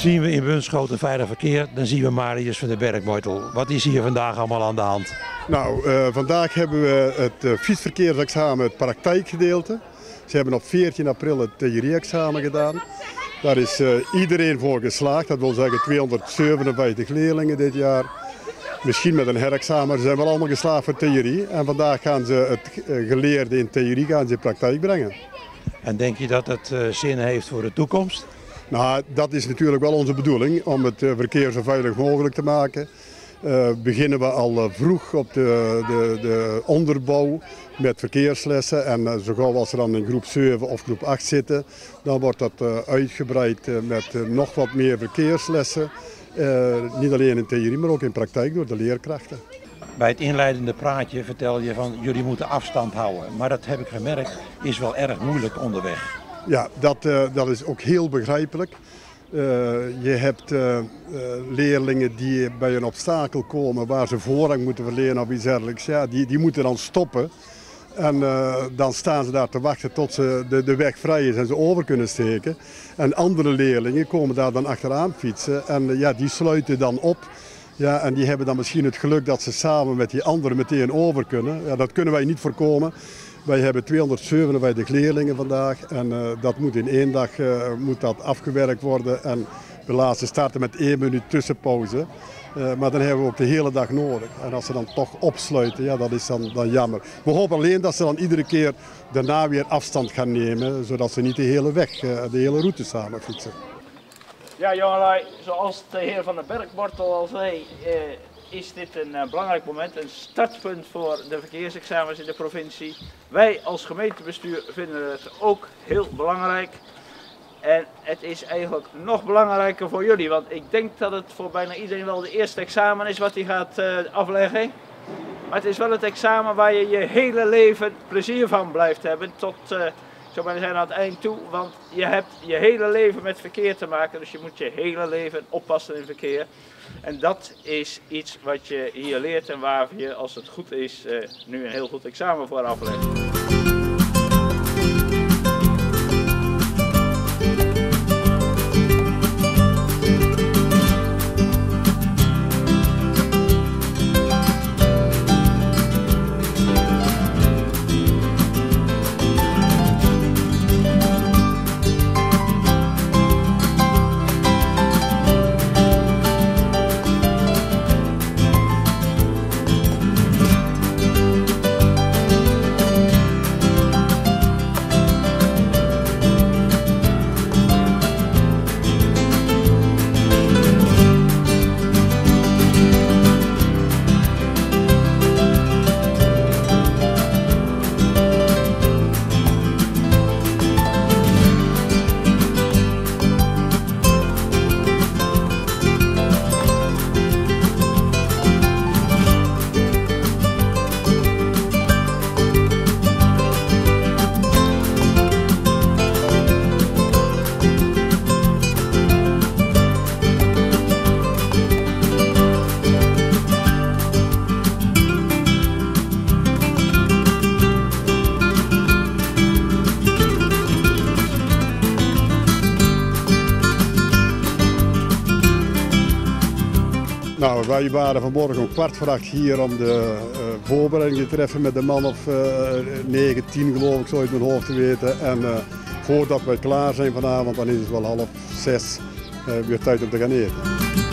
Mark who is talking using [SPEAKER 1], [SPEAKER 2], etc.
[SPEAKER 1] Zien we in Bunschoten veilig verkeer, dan zien we Marius van den Bergmeutel. Wat is hier vandaag allemaal aan de hand?
[SPEAKER 2] Nou, uh, vandaag hebben we het uh, fietsverkeersexamen, het praktijkgedeelte. Ze hebben op 14 april het theorie-examen gedaan. Daar is uh, iedereen voor geslaagd, dat wil zeggen 257 leerlingen dit jaar. Misschien met een herexamen, ze zijn wel allemaal geslaagd voor theorie. En vandaag gaan ze het geleerde in theorie gaan ze in praktijk brengen.
[SPEAKER 1] En denk je dat het zin heeft voor de toekomst?
[SPEAKER 2] Nou, dat is natuurlijk wel onze bedoeling, om het verkeer zo veilig mogelijk te maken. Uh, beginnen we al vroeg op de, de, de onderbouw met verkeerslessen. En uh, zo gauw als ze dan in groep 7 of groep 8 zitten, dan wordt dat uitgebreid met nog wat meer verkeerslessen. niet alleen in theorie, maar ook in praktijk door de leerkrachten.
[SPEAKER 1] Bij het inleidende praatje vertel je van jullie moeten afstand houden. Maar dat heb ik gemerkt, is wel erg moeilijk onderweg.
[SPEAKER 2] Ja, dat, dat is ook heel begrijpelijk. Uh, je hebt uh, leerlingen die bij een obstakel komen waar ze voorrang moeten verlenen of iets dergelijks. Ja, die, die moeten dan stoppen. En dan staan ze daar te wachten tot ze de, de weg vrij is en ze over kunnen steken. En andere leerlingen komen daar dan achteraan fietsen en ja, die sluiten dan op. Ja, en die hebben dan misschien het geluk dat ze samen met die anderen meteen over kunnen. Ja, dat kunnen wij niet voorkomen. Wij hebben 257 leerlingen vandaag en uh, dat moet in één dag uh, moet dat afgewerkt worden. En de laatste starten met één minuut tussenpauze. Uh, maar dan hebben we ook de hele dag nodig. En als ze dan toch opsluiten, ja, dat is dan, dan jammer. We hopen alleen dat ze dan iedere keer daarna weer afstand gaan nemen, zodat ze niet de hele weg, de hele route samen fietsen.
[SPEAKER 3] Ja, jongelui, zoals de heer Van den Bergbortel al zei, is dit een uh, belangrijk moment, een startpunt voor de verkeersexamens in de provincie. Wij als gemeentebestuur vinden het ook heel belangrijk. En het is eigenlijk nog belangrijker voor jullie, want ik denk dat het voor bijna iedereen wel de eerste examen is wat hij gaat uh, afleggen. Maar het is wel het examen waar je je hele leven plezier van blijft hebben tot, uh, zo maar zijn aan het eind toe. Want je hebt je hele leven met verkeer te maken, dus je moet je hele leven oppassen in verkeer. En dat is iets wat je hier leert en waar je, als het goed is, uh, nu een heel goed examen voor aflegt.
[SPEAKER 2] Nou, wij waren vanmorgen om kwart voor acht hier om de uh, voorbereiding te treffen met de man of uh, 9, 10 geloof ik, zo uit mijn hoofd te weten. En uh, voordat wij klaar zijn vanavond, dan is het wel half zes, weer tijd om te gaan eten.